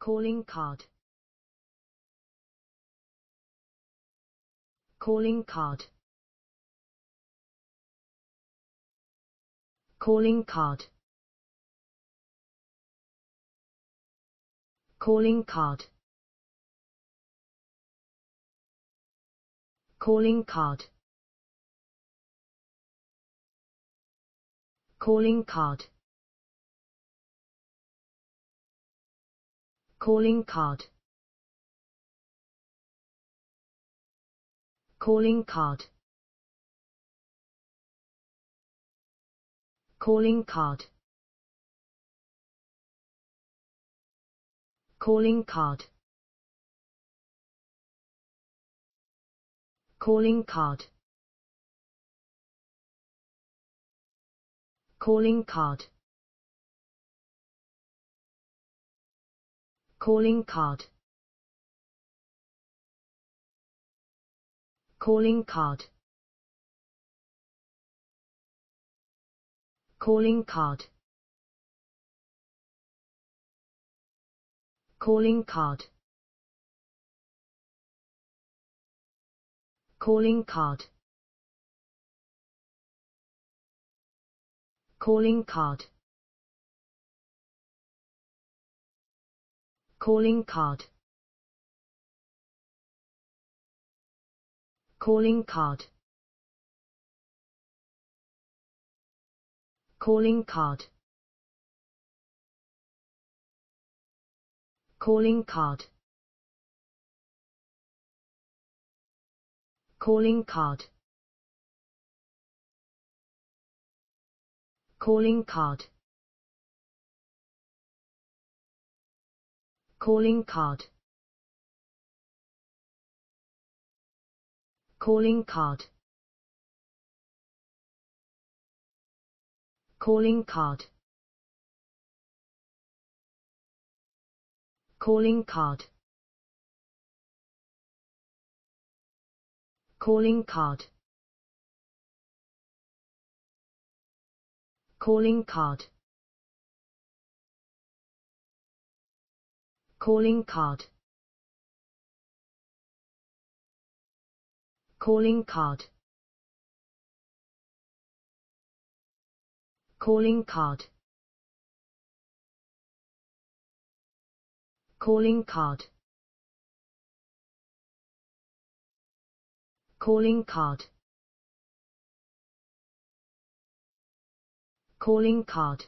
calling card. Calling card. Calling card. Calling card. Calling card. Calling card calling card. Calling card. Calling card. Calling card. Calling card. Calling card calling card. Calling card. Calling card. Calling card. Calling card. Calling card calling card. Calling card. Calling card. Calling card. Calling card. Calling card calling card. Calling card. Calling card. Calling card. Calling card. Calling card calling card. Calling card. Calling card. Calling card. Calling card. Calling card